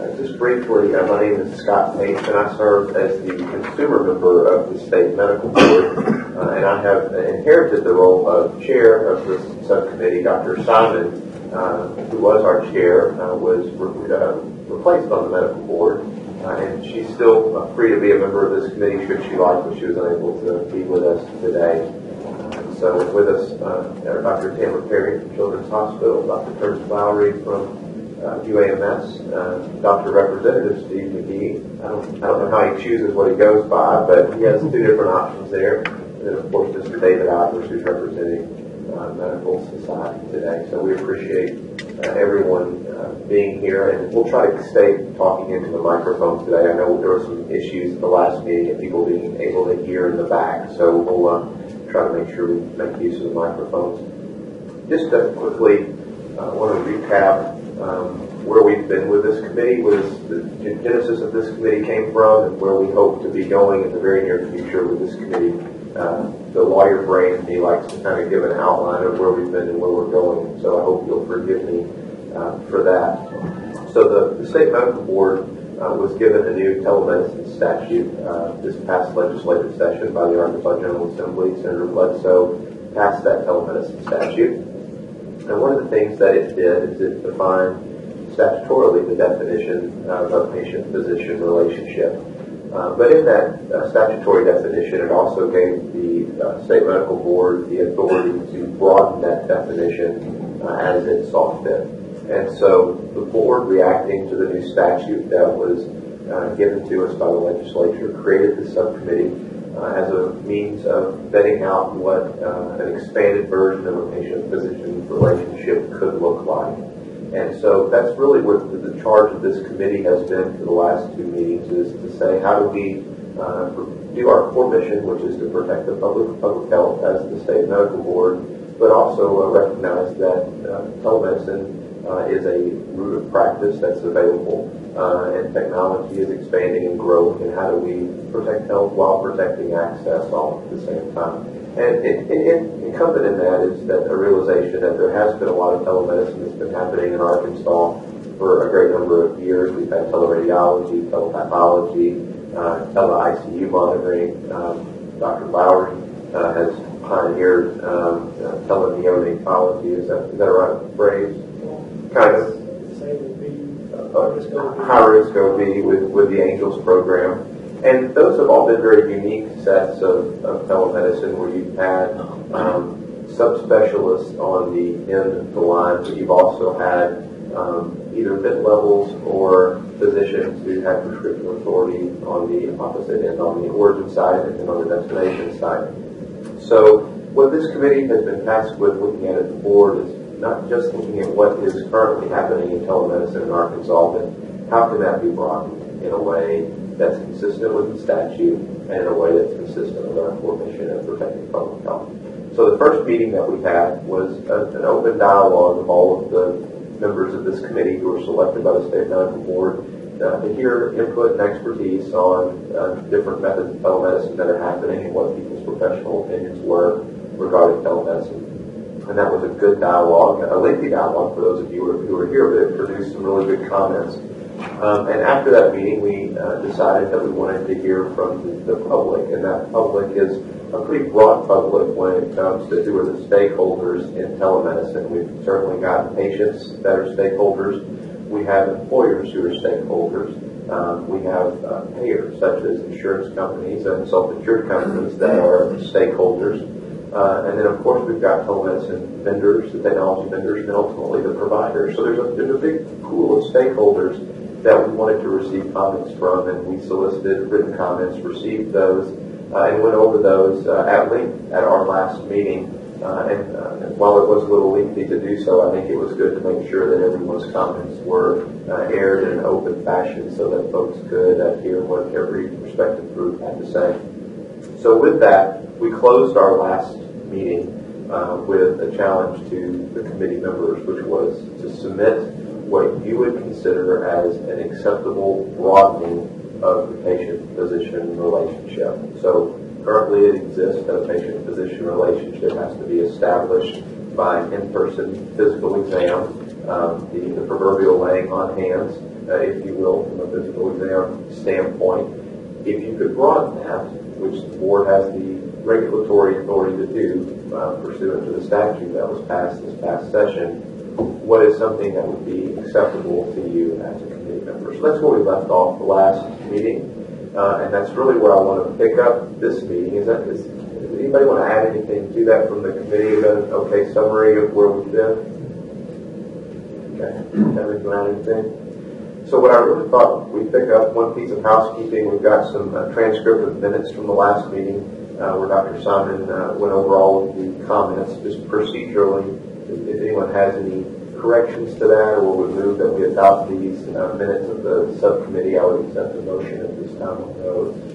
Uh, Just briefly, uh, my name is Scott Pace, and I serve as the consumer member of the State Medical Board, uh, and I have inherited the role of chair of this subcommittee. Dr. Simon, uh, who was our chair, uh, was re- uh, replaced on the medical board, and she's still free to be a member of this committee should she like, but she was unable to be with us today. So with us are Dr. Tamara Perry from Children's Hospital, Dr. Curtis Lowery from uh, UAMS, uh, Dr. Representative Steve Magie. I don't, I don't know how he chooses what he goes by, but he has two different options there. And then, of course, Mr. David Ivers, who's representing uh, Medical Society today. So we appreciate uh, everyone uh, being here, and we'll try to stay talking into the microphone today. I know there were some issues at the last meeting of people being able to hear in the back, so we'll uh, try to make sure we make use of the microphones. Just quickly, uh, want to recap um, where we've been with this committee, was the genesis of this committee came from, and where we hope to be going in the very near future with this committee. Uh, the lawyer brain in me likes to kind of give an outline of where we've been and where we're going, so I hope you'll forgive me uh, for that. So the, the state medical board uh, was given a new telemedicine statute uh, this past legislative session by the Arkansas General Assembly. Senator Bledsoe passed that telemedicine statute. And one of the things that it did is it defined statutorily the definition of patient-physician relationship. Uh, but in that uh, statutory definition, it also gave the uh, state medical board the authority to broaden that definition uh, as it saw fit. And so the board, reacting to the new statute that was uh, given to us by the legislature, created this subcommittee uh, as a means of vetting out what uh, an expanded version of a patient-physician relationship could look like. And so that's really what the, charge of this committee has been for the last two meetings is to say how do we uh, do our core mission, which is to protect the public public health as the state medical board, but also uh, recognize that uh, telemedicine uh, is a route of practice that's available, uh, and technology is expanding and growing. And how do we protect health while protecting access all at the same time? And incumbent in that is that a realization that there has been a lot of telemedicine that's been happening in Arkansas for a great number of years. We've had teleradiology, telepathology, uh, tele-ICU monitoring. Um, Dr. Lowery uh, has pioneered um, uh, teleneonatology. Is that, is that a right phrase? Kind of high risk OB with, with the Angels program. And those have all been very unique sets of, of telemedicine where you've had um, subspecialists on the end of the line, but you've also had um, either mid-levels or physicians who have prescription authority on the opposite end, on the origin side and then on the destination side. So what this committee has been tasked with looking at at the board is not just looking at what is currently happening in telemedicine in Arkansas, but how can that be broadened in a way that's consistent with the statute and in a way that's consistent with our core mission of protecting public health. So the first meeting that we had was a, an open dialogue of all of the members of this committee who were selected by the state medical board uh, to hear input and expertise on uh, different methods of telemedicine that are happening and what people's professional opinions were regarding telemedicine. And that was a good dialogue, a lengthy dialogue for those of you who were, who were here, but it produced some really good comments. Um, and after that meeting, we uh, decided that we wanted to hear from the, the, public, and that public is a pretty broad public when it comes to who are the stakeholders in telemedicine. We've certainly got patients that are stakeholders. We have employers who are stakeholders. Um, we have uh, payers such as insurance companies and self-insured companies that are stakeholders. Uh, and then, of course, we've got telemedicine vendors, the technology vendors, and ultimately the providers. So there's a, there's a big pool of stakeholders that we wanted to receive comments from, and we solicited written comments, received those, uh, and went over those uh, at length at our last meeting. Uh, and, uh, and, while it was a little lengthy to do so, I think it was good to make sure that everyone's comments were uh, aired in an open fashion so that folks could hear what every respective group had to say. So with that, we closed our last meeting with a challenge to the committee members, which was to submit what you would consider as an acceptable broadening of the patient-physician relationship. So currently it exists that a patient-physician relationship has to be established by an in-person physical exam, um, the, the, proverbial laying on hands, uh, if you will, from a physical exam standpoint. If you could run that, which the board has the regulatory authority to do uh, pursuant to the statute that was passed this past session, what is something that would be acceptable to you as a committee member? So that's where we left off the last meeting, uh, and that's really where I want to pick up this meeting. Is that is, does anybody want to add anything to that from the committee? An okay summary of where we've been? Okay, Kevin, you add anything? So what I really thought we'd pick up, one piece of housekeeping, we've got some uh, transcript of minutes from the last meeting uh, where Dr. Simon uh, went over all of the comments, just procedurally, if, if anyone has any corrections to that or would move that we adopt these uh, minutes of the subcommittee, I would accept the motion at this time on those.